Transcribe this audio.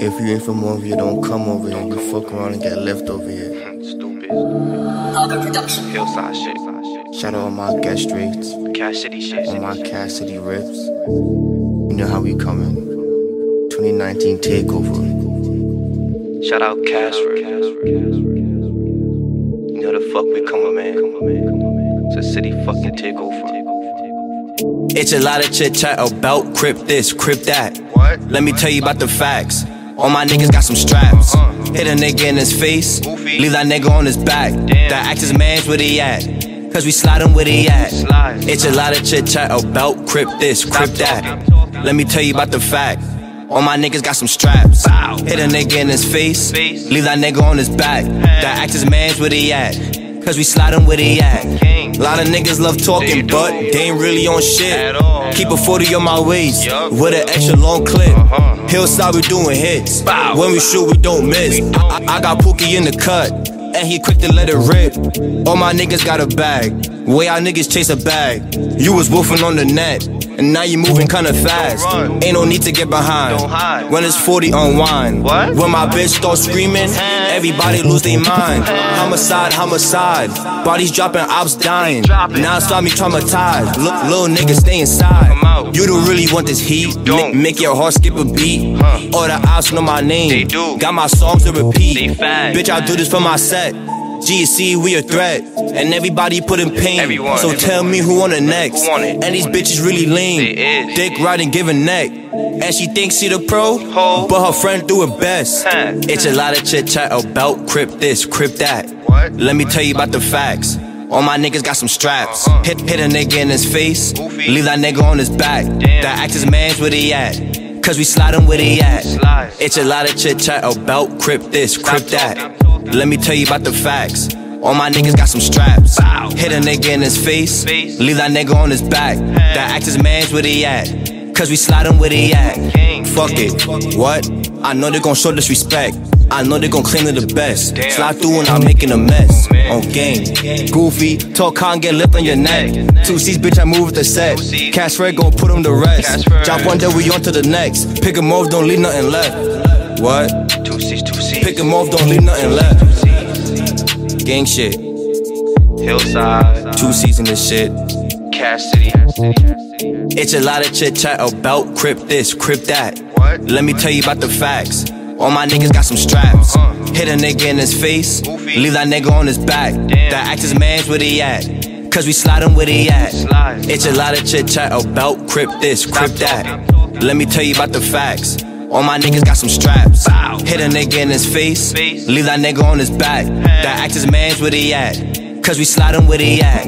If you ain't from over here, don't come over here. You fuck around and get left over here. Stupid. Parker Production. Hillside shit. Shout out all my guest rates, Cash City shit. all my Cash City rips. You know how we coming. 2019 takeover. Shout out Cashford. You know the fuck we coming, man. It's a city fucking takeover. It's a lot of chit chat about crip this, crip that. What? Let me tell you about the facts. All my niggas got some straps. Hit a nigga in his face, leave that nigga on his back. That act is man's where he at. Cause we slide him where he at. It's a lot of chit chat about crip this, crip that. Let me tell you about the fact. All my niggas got some straps. Hit a nigga in his face, Face. leave that nigga on his back. That act is man's where he at. Cause we slide him where he at. Lot of niggas love talking, but they ain't really on shit. Keep a 40 on my waist with an extra long clip. Uh-huh. Hillside, we doing hits. When we shoot, we don't miss. I- I got Pookie in the cut, and he quick to let it rip. All my niggas got a bag. Way our niggas chase a bag. You was wolfing on the net, and now you moving kinda fast. Ain't no need to get behind. When it's 40 unwind. What? When my bitch start screaming, everybody lose their mind. Homicide, homicide. Bodies dropping, ops dying. Now it's got me traumatized. Look, little nigga, stay inside. You don't really want this heat. don't. Make your heart skip a beat. All the ops know my name. Got my songs to repeat. Bitch, I do this for my set. GC, we a threat. And everybody put in pain. Everyone, so everyone. tell me who on the next. Who on it? And these bitches really lean. Dick riding, giving neck. And she thinks she the pro, but her friend do it best. It's a lot of chit chat about crip this, crip that. Let me tell you about the facts. All my niggas got some straps. Uh-huh. Hit, hit a nigga in his face, leave that nigga on his back. That act is man's where he at. Cause we slide him where he at. It's a lot of chit chat about crip this, crip that. Let me tell you about the facts. All my niggas got some straps. Hit a nigga in his face, leave that nigga on his back. That act is man's where he at. Cause we slide him where he at. Fuck it. What? I know they gon' show disrespect. I know they gon' claim they're the best. Slide through and I'm making a mess. On game. Goofy, talk con, get lift on your neck. Two C's, bitch, I move with the set. Cash Fred gon' put him to rest. Drop one, day, we on to the next. Pick him off, don't leave nothing left. What? Two two. Pick him off, don't leave nothing left. Gang shit. Hillside. Two in this shit. Cash City. It's a lot of chit chat about crip this, crip that. What? Let me tell you about the facts. All my niggas got some straps. Uh-huh. Hit a nigga in his face, leave that nigga on his back. That act is man's where he at. Cause we slide him where he at. It's a lot of chit chat about crip this, crip that. Let me tell you about the facts. All my niggas got some straps. Hit a nigga in his face, leave that nigga on his back. That act is man's where he at. Cause we slide him where he at.